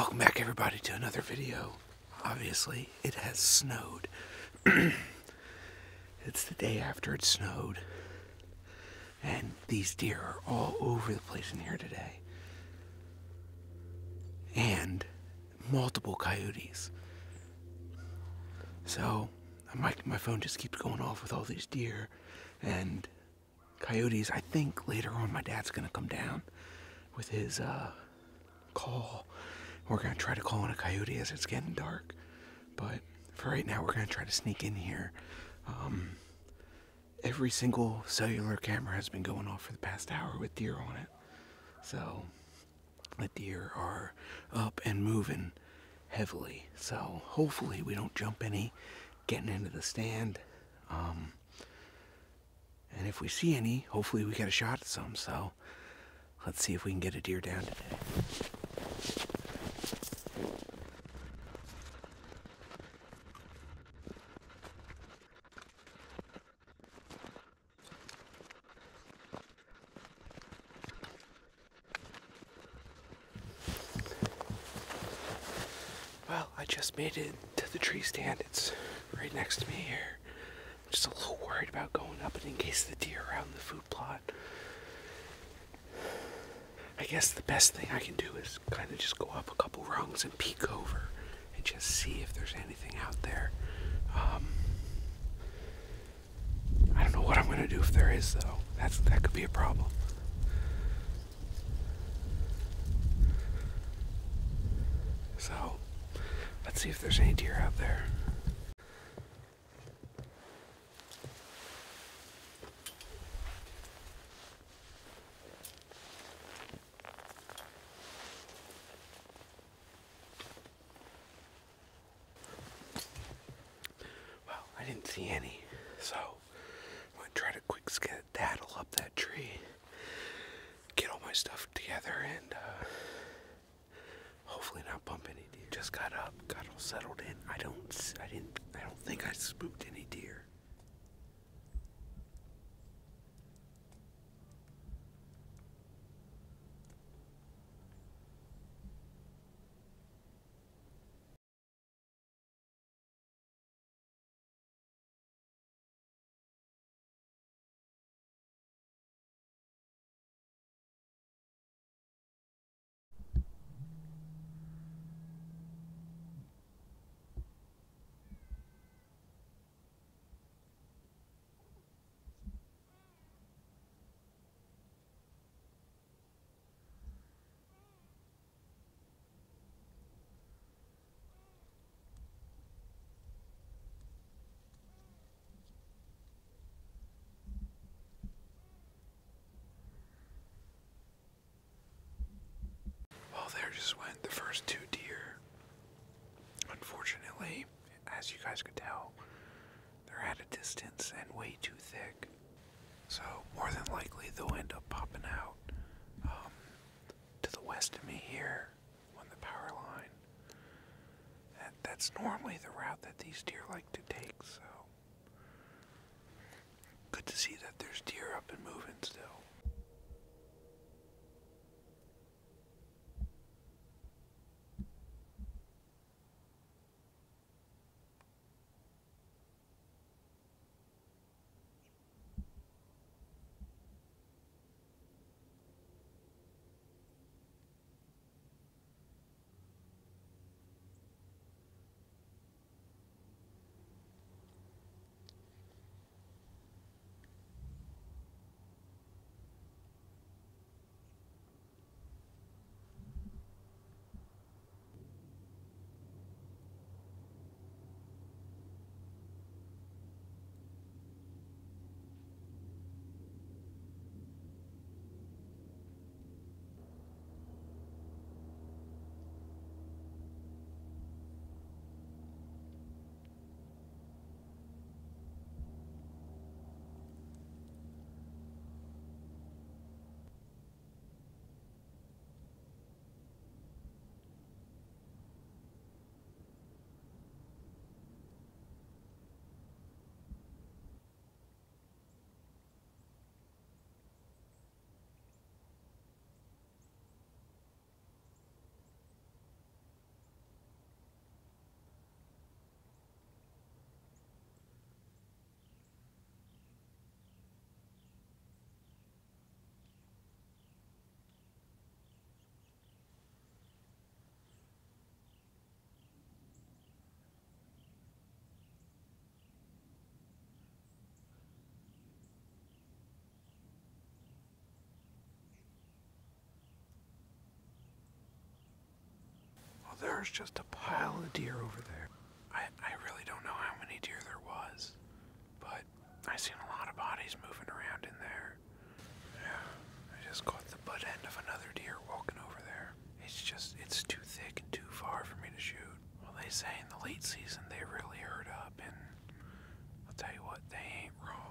Welcome back, everybody, to another video. Obviously, it has snowed. it's the day after it snowed, and these deer are all over the place in here today. And multiple coyotes. So, my, my phone just keeps going off with all these deer and coyotes. I think later on my dad's gonna come down with his uh, call. We're gonna try to call in a coyote as it's getting dark, but for right now, we're gonna try to sneak in here. Um, every single cellular camera has been going off for the past hour with deer on it, so the deer are up and moving heavily. So hopefully, we don't jump any getting into the stand. Um, and if we see any, hopefully we get a shot at some. So let's see if we can get a deer down today. Well, I just made it to the tree stand. It's right next to me here. I'm just a little worried about going up and in case the deer are out in the food plot. I guess the best thing I can do is kind of just and peek over and just see if there's anything out there. Um, I don't know what I'm gonna do if there is though. That's that could be a problem. So, let's see if there's any deer out there. Well, I didn't see any, so I'm gonna try to quick skedaddle up that tree, get all my stuff together, and uh, hopefully not bump any deer. Just got up, got all settled in. I don't, I didn't, I don't think I spooked any deer. Well, there just went the first two deer. Unfortunately, as you guys could tell, they're at a distance and way too thick. So, more than likely, they'll end up popping out um, to the west of me here on the power line. That, that's normally the route that these deer like to take, so. Good to see that there's deer up and moving still. There's just a pile of deer over there. I, I really don't know how many deer there was, but I seen a lot of bodies moving around in there. Yeah, I just caught the butt end of another deer walking over there. It's just, it's too thick and too far for me to shoot. Well, they say in the late season they really hurt up, and I'll tell you what, they ain't wrong.